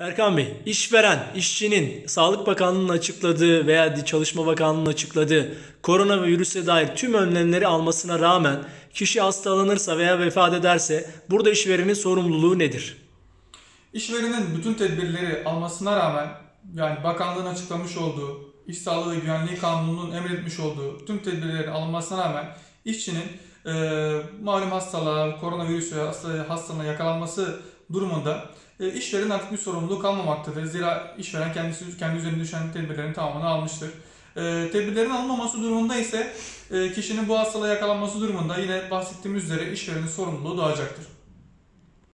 Erkan Bey, işveren, işçinin Sağlık Bakanlığı'nın açıkladığı veya Çalışma Bakanlığı'nın açıkladığı koronavirüse dair tüm önlemleri almasına rağmen kişi hastalanırsa veya vefat ederse burada işverenin sorumluluğu nedir? İşverenin bütün tedbirleri almasına rağmen yani bakanlığın açıklamış olduğu, İş Sağlığı ve Güvenliği Kanunu'nun emretmiş olduğu tüm tedbirlerin alınmasına rağmen işçinin e, malum hastalığa, koronavirüs ve hasta- hastalığına yakalanması durumunda e, işverenin artık bir sorumluluğu kalmamaktadır. Zira işveren kendisi kendi üzerine düşen tedbirlerin tamamını almıştır. E, tedbirlerin alınmaması durumunda ise e, kişinin bu hastalığa yakalanması durumunda yine bahsettiğimiz üzere işverenin sorumluluğu doğacaktır.